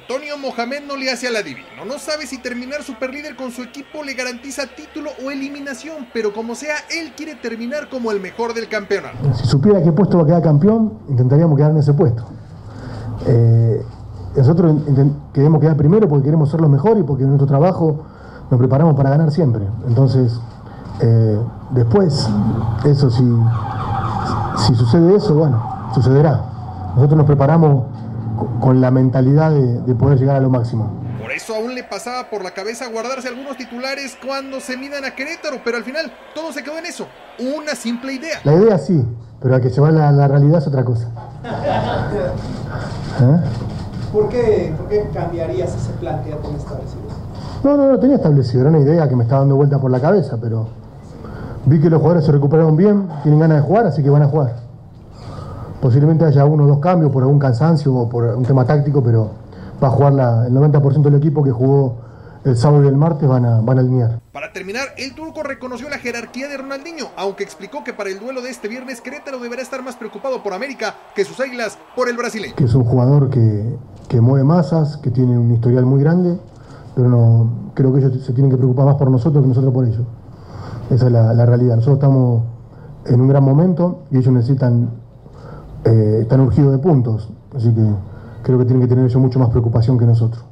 Antonio Mohamed no le hace al adivino, no sabe si terminar superlíder con su equipo le garantiza título o eliminación, pero como sea, él quiere terminar como el mejor del campeonato. Si supiera qué puesto va a quedar campeón, intentaríamos quedar en ese puesto. Eh, nosotros queremos quedar primero porque queremos ser los mejores y porque en nuestro trabajo nos preparamos para ganar siempre. Entonces, eh, después, eso si, si sucede eso, bueno, sucederá. Nosotros nos preparamos con la mentalidad de, poder llegar a lo máximo. Por eso aún le pasaba por la cabeza guardarse algunos titulares cuando se midan a Querétaro, pero al final todo se quedó en eso, una simple idea. La idea sí, pero a que se va la, la realidad es otra cosa. ¿Eh? ¿Por, qué, ¿Por qué cambiarías ese plan que ya tenías establecido? No, no, no tenía establecido, era una idea que me estaba dando vuelta por la cabeza, pero vi que los jugadores se recuperaron bien, tienen ganas de jugar, así que van a jugar. Posiblemente haya uno o dos cambios por algún cansancio o por un tema táctico, pero va a jugar el 90% del equipo que jugó el sábado y el martes van a, van a alinear. Para terminar, el turco reconoció la jerarquía de Ronaldinho, aunque explicó que para el duelo de este viernes Querétaro deberá estar más preocupado por América que sus águilas por el brasileño. Que es un jugador que, que mueve masas, que tiene un historial muy grande, pero no creo que ellos se tienen que preocupar más por nosotros que nosotros por ellos. Esa es la, la realidad. Nosotros estamos en un gran momento y ellos necesitan eh, están urgidos de puntos, así que creo que tienen que tener ellos mucho más preocupación que nosotros.